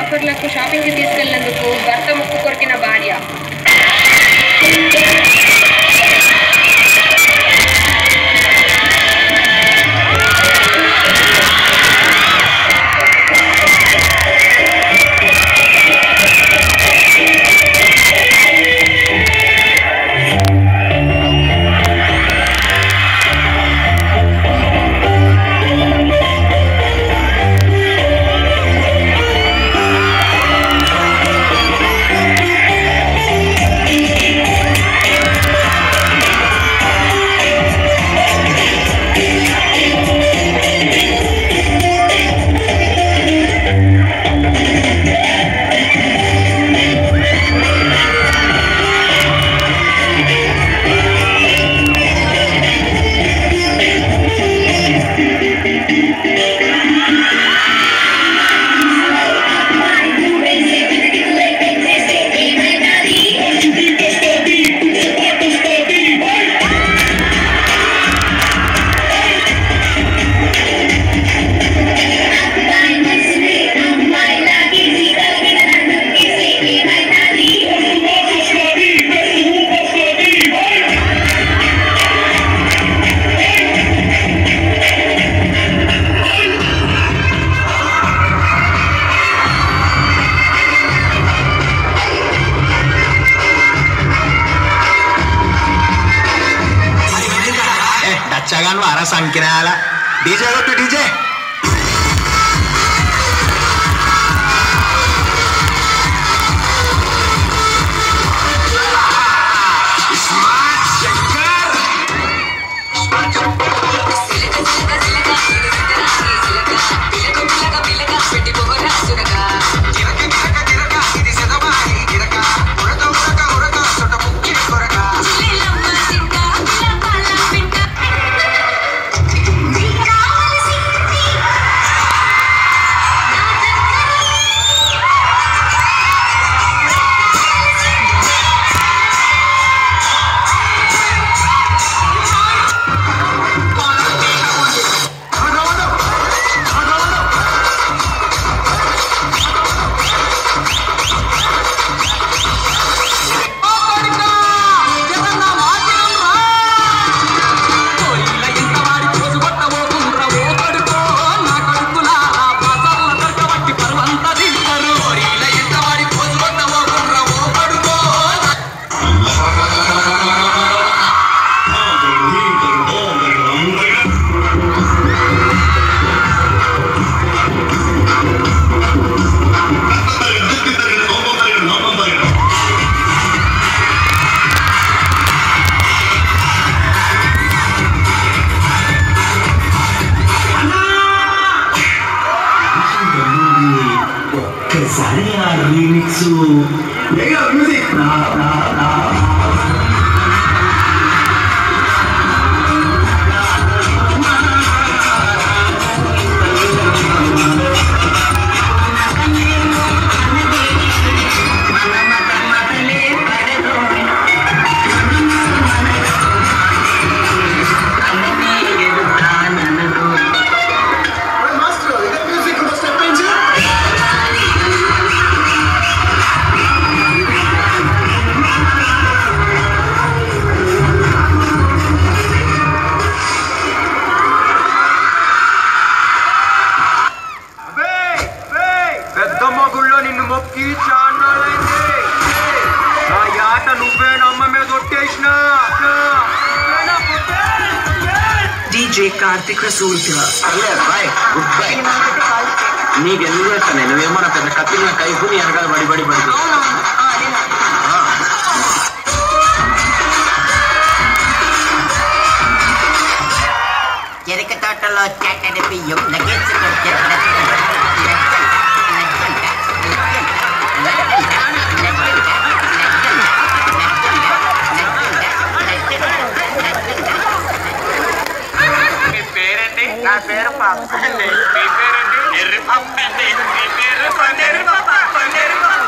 ఆఫర్లకు షాపింగ్కి తీసుకెళ్లేందుకు భర్త ముక్కు కొరికిన భార్య ఏ డచ్చగాను అర సంకినాల డీజే కొట్టు DJ Adrian Rimitsu. There ya, you ya, music. Nah, nah, nah. గుళ్ళో నిన్ను మొక్కి చాన్నాళ్ళైంది నా యాట నువ్వే నమ్మ మీద ఒట్టేసిన DJ Karthik Rasulka. Bye goodbye నీకు ఎందుకు చేస్తాను నువ్వేమన్నా పెద్ద కత్తిన కైపు నీ వెనకాల బడి బడి బడి చెరుకు తోటలో చెట్టడి బియ్యం నగేసుకొచ్చే Caveiro papo. Pandeiro, pandeiro, pandeiro, pandeiro, pandeiro, pandeiro, pandeiro, pandeiro,